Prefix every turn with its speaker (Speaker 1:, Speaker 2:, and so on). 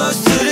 Speaker 1: close to the